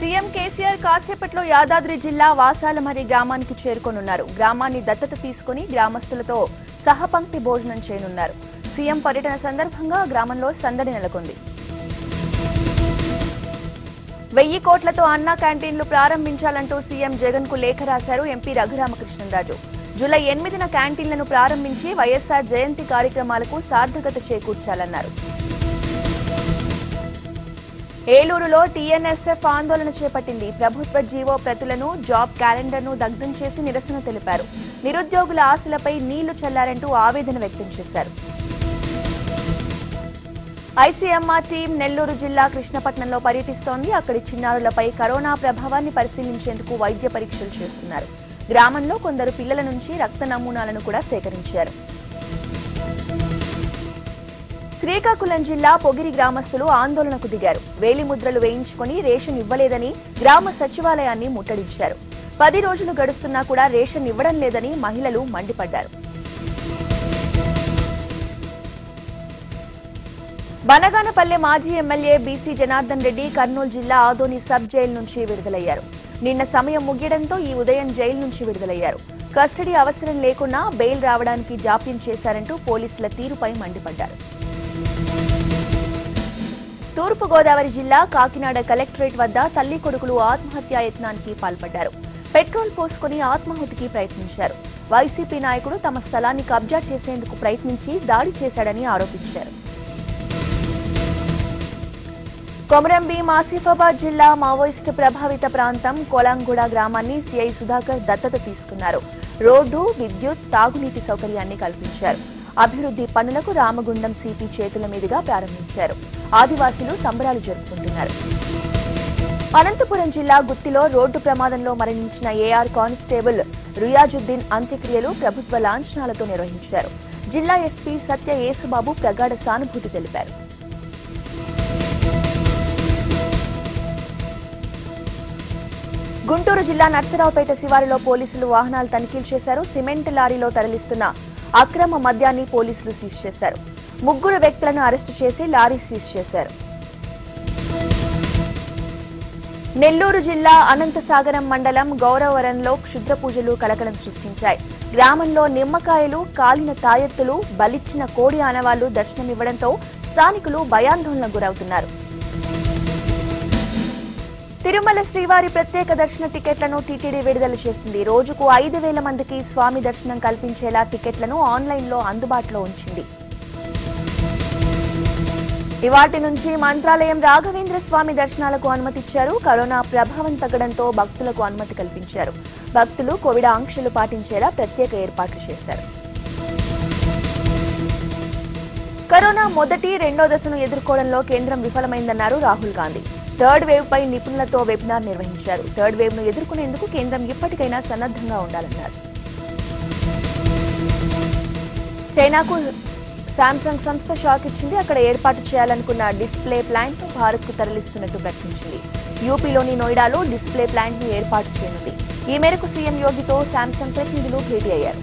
CM KCR కాసేపట్లో యాదాద్రి జిల్లా వాసాలమరి గ్రామానికి చేరుకోనున్నారు. గ్రామాన్ని దత్తత తీసుకుని గ్రామస్తులతో సహపంక్తి భోజనం చేయనున్నారు. సీఎం పర్యటన సందర్భంగా గ్రామంలో సందడి నెలకొంది. వెయ్యి కోట్లతో అన్నా క్యాంటీన్లు ప్రారంభించాలంటూ సీఎం జగన్కు లేఖ రాశారు ఎంపీ రఘురామకృష్ణరాజు. జూలై ఎనిమిదిన క్యాంటీన్లను ప్రారంభించి వైఎస్ఆర్ జయంతి కార్యక్రమాలకు సార్థకత చేకూర్చాలన్నారు. ఏలూరులో టీఎన్ఎస్ఎఫ్ ఆందోళన చేపట్టింది. ప్రభుత్వ జీవో ప్రతులను జాబ్ క్యాలెండర్ను దగ్ధం చేసి నిరసన తెలిపారు. నిరుద్యోగుల ఆశలపై నీళ్ళు చల్లారంటూ ఆవేదన వ్యక్తం చేశారు. ఐసీఎంఆర్ టీం నెల్లూరు జిల్లా కృష్ణపట్నంలో పర్యటిస్తోంది. అక్కడి చిన్నారులపై కరోనా ప్రభావాన్ని పరిశీలించేందుకు వైద్య పరీక్షలు చేస్తున్నారు. గ్రామంలో కొందరు పిల్లల నుంచి రక్త నమూనాలను కూడా సేకరించారు. శ్రీకాకుళం జిల్లా పొగిరి గ్రామస్తులు ఆందోళనకు దిగారు. వేలిముద్రలు వేయించుకొని రేషన్ ఇవ్వలేదని గ్రామ సచివాలయాన్ని ముట్టడించారు. పది రోజులు గడుస్తున్నా కూడా రేషన్ ఇవ్వడం లేదని మహిళలు మండిపడ్డారు. బనగానపల్లె మాజీ ఎమ్మెల్యే బీసీ జనార్దన్ రెడ్డి కర్నూలు జిల్లా ఆదోని సబ్ జైలు నుంచి విడుదలయ్యారు. నిన్న సమయం ముగియడంతో ఈ ఉదయం జైలు నుంచి విడుదలయ్యారు. కస్టడీ అవసరం లేకున్నా బెయిల్ రావడానికి జాప్యం చేశారంటూ పోలీసుల తీరుపై మండిపడ్డారు. తూర్పుగోదావరి జిల్లా కాకినాడ కలెక్టరేట్ వద్ద తల్లి కొడుకులు ఆత్మహత్యా యత్నానికి పాల్పడ్డారు. పెట్రోల్ పోసుకుని ఆత్మాహుతికి ప్రయత్నించారు. వైసీపీ నాయకుడు తమ స్థలాన్ని కబ్జా చేసేందుకు ప్రయత్నించి దాడి చేశాడని ఆరోపించారు. కొమరంభీం ఆసిఫాబాద్ జిల్లా మావోయిస్టు ప్రభావిత ప్రాంతం కొలాంగూడ గ్రామాన్ని సిఐ సుధాకర్ దత్తత తీసుకున్నారు. రోడ్డు విద్యుత్ తాగునీటి సౌకర్యాన్ని కల్పించారు. అభివృద్ధి పనులకు రామగుండం సిపి చేతుల మీదుగా ప్రారంభించారు. ఆదివాసీలు సంబరాలు జరుపుకుంటున్నారు. అనంతపురం జిల్లా గుత్తిలో రోడ్డు ప్రమాదంలో మరణించిన ఏఆర్ కానిస్టేబుల్ రుయాజుద్దీన్ అంత్యక్రియలు ప్రభుత్వ లాంఛనాలతో నిర్వహించారు. జిల్లా ఎస్పీ సత్య యేసుబాబు ప్రగాఢ సానుభూతి తెలిపారు. గుంటూరు జిల్లా నర్సరావుపేట శివారులో పోలీసులు వాహనాలు తనిఖీలు చేశారు. సిమెంట్ లారీలో తరలిస్తున్న అక్రమ మద్యాన్ని పోలీసులు సీజ్ చేశారు. ముగ్గురు వ్యక్తులను అరెస్టు చేసి లారీ సీజ్ చేశారు. నెల్లూరు జిల్లా అనంతసాగరం మండలం గౌరవరంలో క్షుద్ర పూజలు కలకలం సృష్టించాయి. గ్రామంలో నిమ్మకాయలు కాలిన తాయెత్తులు బలిచ్చిన కోడి ఆనవాళ్ళు దర్శనమివ్వడంతో స్థానికులు భయాందోళనకు గురవుతున్నారు. తిరుమల శ్రీవారి ప్రత్యేక దర్శన టికెట్లను టీటీడీ విడుదల చేసింది. రోజుకు ఐదు వేల మందికి స్వామి దర్శనం కల్పించేలా టికెట్లను ఆన్లైన్లో అందుబాటులో ఉంచింది. ఇవాటి నుంచి మంత్రాలయం రాఘవేంద్ర స్వామి దర్శనాలకు అనుమతిచ్చారు. కరోనా ప్రభావం తగ్గడంతో భక్తులకు అనుమతి కల్పించారు. భక్తులు కోవిడ్ ఆంక్షలు పాటించేలా ప్రత్యేక ఏర్పాట్లు చేశారు. కరోనా మొదటి రెండో దశను ఎదుర్కోవడంలో కేంద్రం విఫలమైందన్నారు రాహుల్ గాంధీ. థర్డ్ వేవ్ పై నిపుణులతో వెబినార్ నిర్వహించారు. థర్డ్ వేవ్ను ఎదుర్కొనేందుకు కేంద్రం ఇప్పటికైనా సన్నద్ధంగా ఉండాలన్నారు. చైనాకు శాంసంగ్ సంస్థ షాక్ ఇచ్చింది. అక్కడ ఏర్పాటు చేయాలనుకున్న డిస్ప్లే ప్లాంట్ భారత్కు తరలిస్తున్నట్టు ప్రకటించింది. యూపీలోని నోయిడాలో డిస్ప్లే ప్లాంట్ను ఏర్పాటు చేయనుంది. ఈ మేరకు సీఎం యోగితో శాంసంగ్ ప్రతినిధులు భేటీ అయ్యారు.